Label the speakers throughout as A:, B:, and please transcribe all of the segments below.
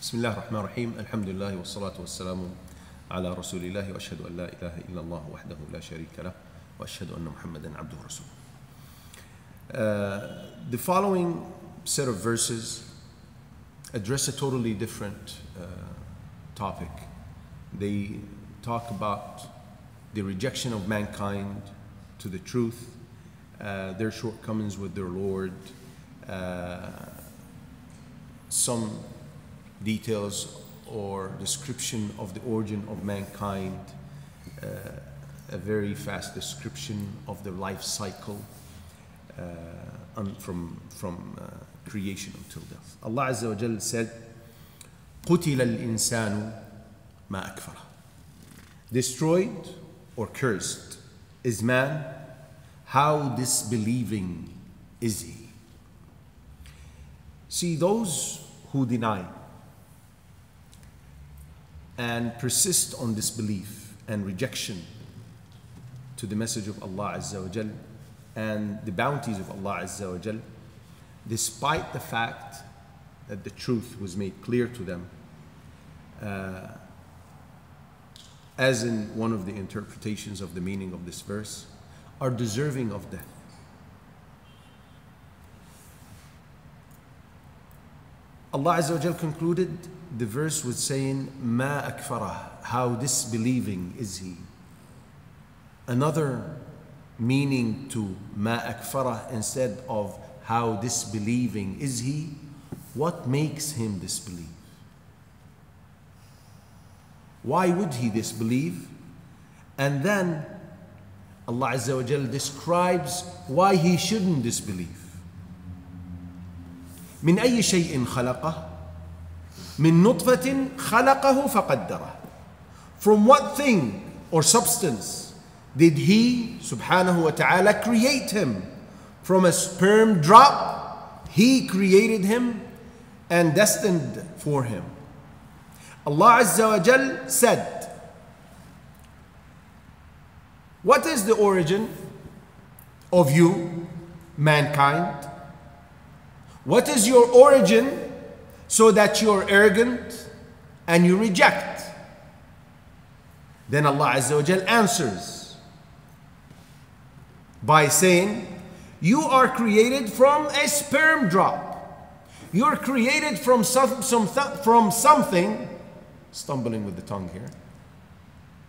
A: بسم الله الرحمن الرحيم الحمد لله والصلاة والسلام على رسول الله وأشهد أن لا إله إلا الله وحده لا شريك له وأشهد أن محمدا عبده ورسوله uh, The following set of verses address a totally different uh, topic. They talk about the rejection of mankind to the truth, uh, their shortcomings with their Lord, uh, some details or description of the origin of mankind, uh, a very fast description of the life cycle uh, un- from, from uh, creation until death. Allah Azza wa Jal said, قتل الإنسان ما أكفره. Destroyed or cursed is man, how disbelieving is he? See, those who deny and persist on disbelief and rejection to the message of Allah Azza wa Jal and the bounties of Allah Azza wa Jal, despite the fact that the truth was made clear to them, uh, as in one of the interpretations of the meaning of this verse, are deserving of death. Allah Azza wa concluded the verse with saying, Ma akfarah, how disbelieving is he. Another meaning to ma akfarah instead of how disbelieving is he, what makes him disbelieve? Why would he disbelieve? And then Allah Azza wa describes why he shouldn't disbelieve. من أي شيء خلقه من نطفة خلقه فقدره From what thing or substance did he subhanahu wa ta'ala create him? From a sperm drop, he created him and destined for him. Allah Azza wa Jal said, What is the origin of you, mankind? What is your origin so that you're arrogant and you reject? Then Allah Azza wa Jal answers by saying, You are created from a sperm drop. You're created from, some, some, from something, stumbling with the tongue here,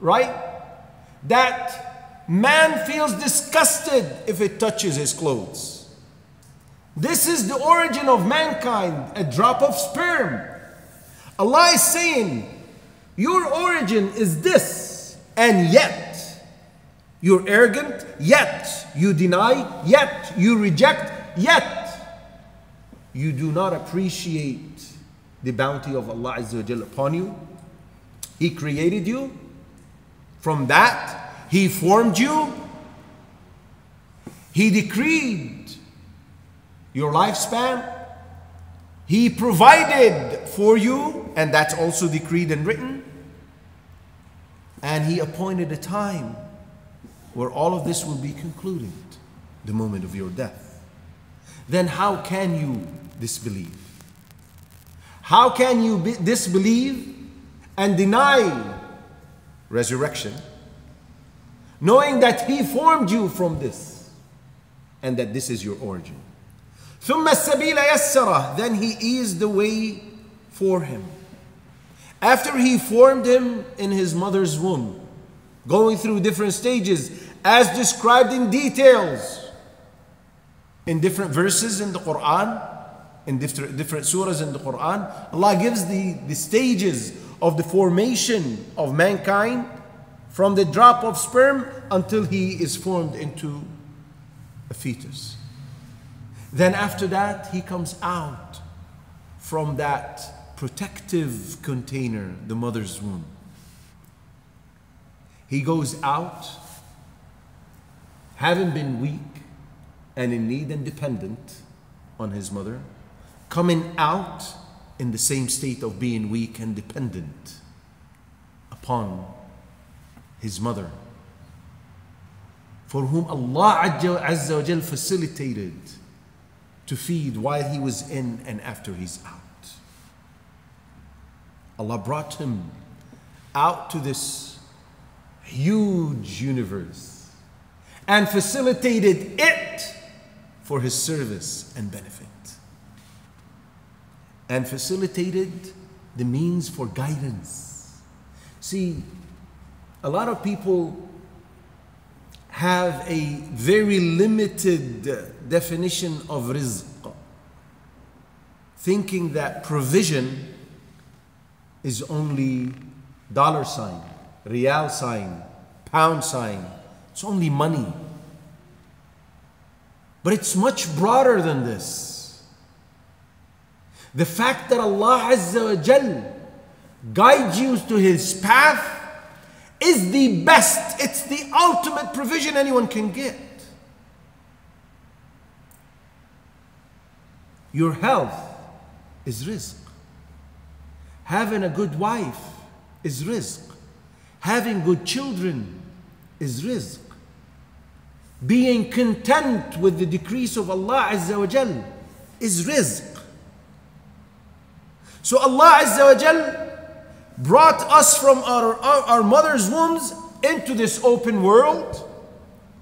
A: right? That man feels disgusted if it touches his clothes. This is the origin of mankind, a drop of sperm. Allah is saying, Your origin is this, and yet you're arrogant, yet you deny, yet you reject, yet you do not appreciate the bounty of Allah Azza upon you. He created you. From that, He formed you. He decreed your lifespan. He provided for you, and that's also decreed and written. And He appointed a time where all of this will be concluded, the moment of your death. Then how can you disbelieve? How can you be- disbelieve and deny resurrection, knowing that He formed you from this and that this is your origin? ثم السبيل يسره then he eased the way for him after he formed him in his mother's womb going through different stages as described in details in different verses in the Quran in different, different surahs in the Quran Allah gives the, the stages of the formation of mankind from the drop of sperm until he is formed into a fetus then after that, he comes out from that protective container, the mother's womb. He goes out, having been weak and in need and dependent on his mother, coming out in the same state of being weak and dependent upon his mother, for whom Allah Azza wa facilitated to feed while he was in and after he's out. Allah brought him out to this huge universe and facilitated it for his service and benefit. And facilitated the means for guidance. See, a lot of people have a very limited definition of rizq, thinking that provision is only dollar sign, real sign, pound sign. It's only money. But it's much broader than this. The fact that Allah Azza wa Jal guides you to His path is the best, it's the ultimate provision anyone can get. Your health is rizq. Having a good wife is rizq. Having good children is rizq. Being content with the decrees of Allah Azza wa Jal is rizq. So Allah Azza wa Jal brought us from our, our, our mother's wombs into this open world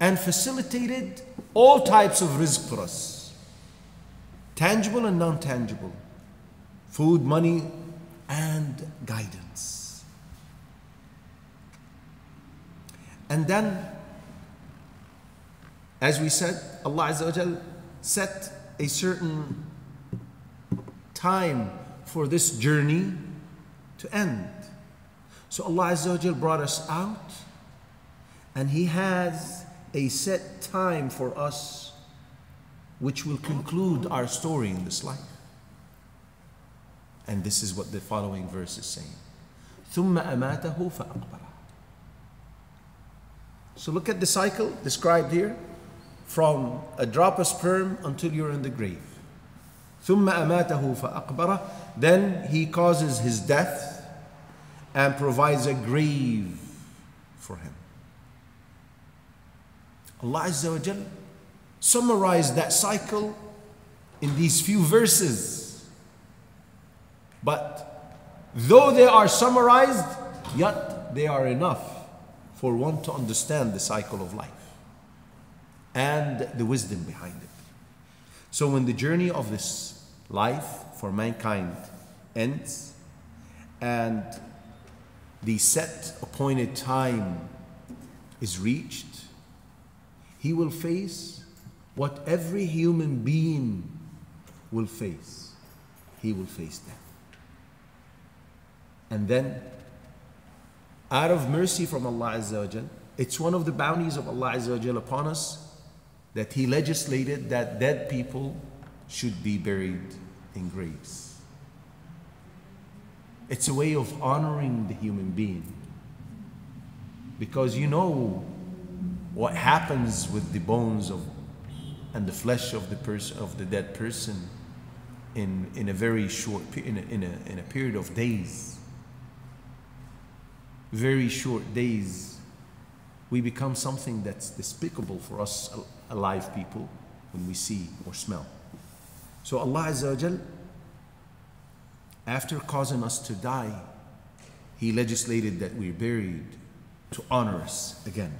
A: and facilitated all types of rizq for us tangible and non tangible, food, money, and guidance. And then, as we said, Allah Azza set a certain time for this journey to end. So Allah Azza wa Jal brought us out and He has a set time for us which will conclude our story in this life. And this is what the following verse is saying. ثم أماته فأقبره. So look at the cycle described here from a drop of sperm until you're in the grave. ثم أماته فأقبره. Then he causes his death and provides a grave for him. Allah Azza wa Jal summarized that cycle in these few verses. But though they are summarized, yet they are enough for one to understand the cycle of life and the wisdom behind it. So when the journey of this life for mankind ends and the set appointed time is reached, he will face what every human being will face. He will face death. And then, out of mercy from Allah Azza wa it's one of the bounties of Allah Azza wa upon us that He legislated that dead people should be buried in graves. It's a way of honoring the human being. Because you know what happens with the bones of and the flesh of the person of the dead person in, in a very short in a, in, a, in a period of days. Very short days. We become something that's despicable for us alive people when we see or smell. So allah Azza wa Jal, after causing us to die, He legislated that we're buried to honor us again.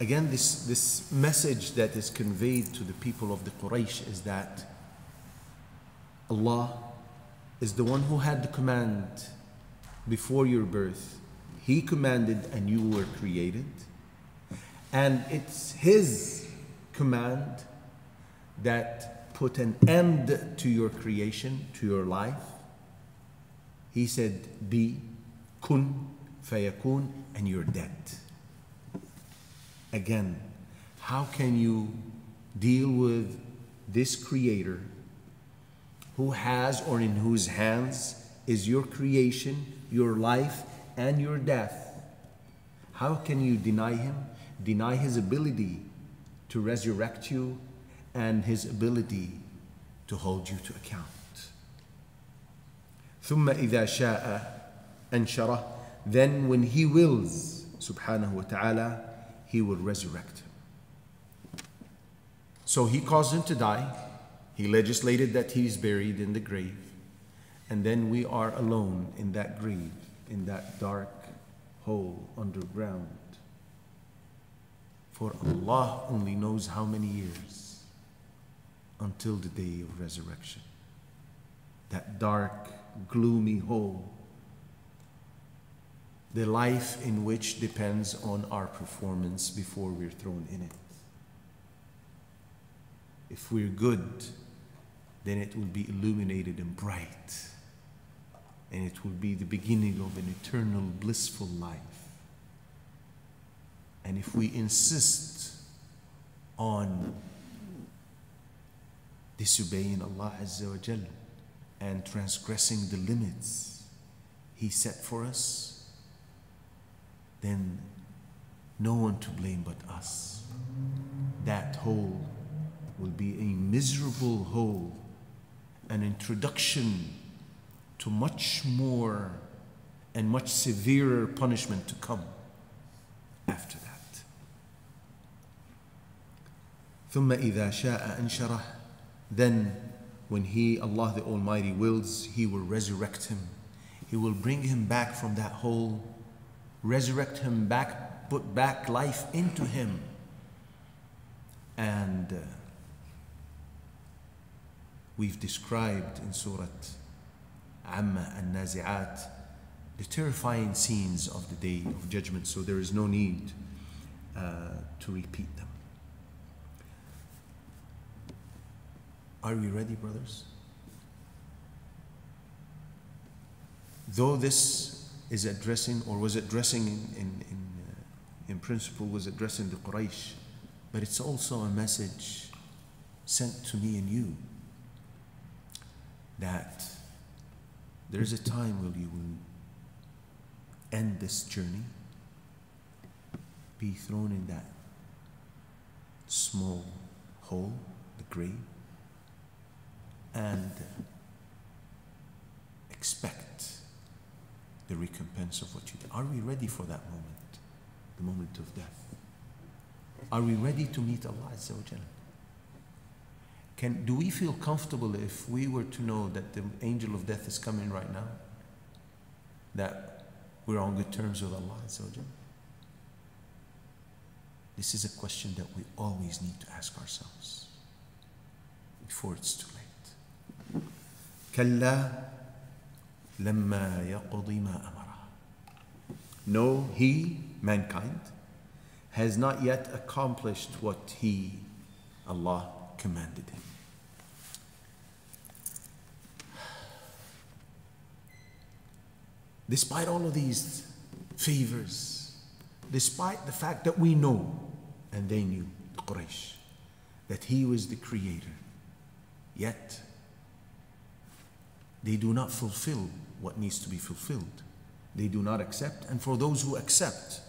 A: Again, this, this message that is conveyed to the people of the Quraysh is that Allah is the one who had the command before your birth. He commanded and you were created. And it's His command that put an end to your creation, to your life. He said, Be, kun, fayakun, and you're dead. Again, how can you deal with this creator who has or in whose hands is your creation, your life, and your death? How can you deny him? Deny his ability to resurrect you and his ability to hold you to account. ثم إذا شاء أنشره then when he wills subhanahu wa ta'ala he will resurrect him. So he caused him to die. He legislated that he is buried in the grave. And then we are alone in that grave, in that dark hole underground. For Allah only knows how many years until the day of resurrection. That dark, gloomy hole. The life in which depends on our performance before we're thrown in it. If we're good, then it will be illuminated and bright. And it will be the beginning of an eternal blissful life. And if we insist on disobeying Allah Azza wa Jal and transgressing the limits He set for us, then no one to blame but us. That hole will be a miserable hole, an introduction to much more and much severer punishment to come after that. ثم إذا شاء أنشره then when he Allah the Almighty wills he will resurrect him. He will bring him back from that hole resurrect him back put back life into him. And uh, we've described in Surah Amma and Nazi'at the terrifying scenes of the day of judgment so there is no need uh, to repeat them Are we ready, brothers? Though this is addressing, or was addressing in, in, in, uh, in principle, was addressing the Quraysh, but it's also a message sent to me and you that there is a time when you will end this journey, be thrown in that small hole, the grave, and expect the recompense of what you did. Are we ready for that moment? The moment of death. Are we ready to meet Allah Azza wa Jalla? Can, do we feel comfortable if we were to know that the angel of death is coming right now? That we're on good terms with Allah Azza wa Jalla? This is a question that we always need to ask ourselves before it's too late. كلا لما يقضي ما أمره No, he, mankind, has not yet accomplished what he, Allah, commanded him. Despite all of these favors, despite the fact that we know, and they knew, the Quraysh, that he was the creator, yet they do not fulfill what needs to be fulfilled. They do not accept, and for those who accept,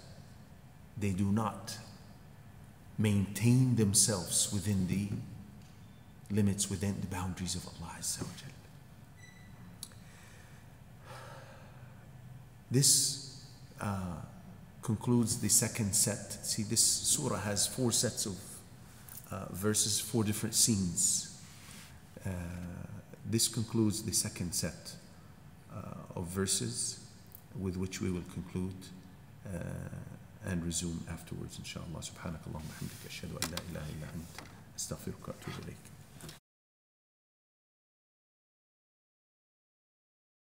A: they do not maintain themselves within the limits, within the boundaries of Allah. This uh, concludes the second set. See, this surah has four sets of uh, verses, four different scenes. Uh, this concludes the second set uh, of verses with which we will conclude uh, and resume afterwards inshallah. Subhanakallahumma hamdika ashhadu an la ilaha illa ant astaghfiruka wa atubu ilayk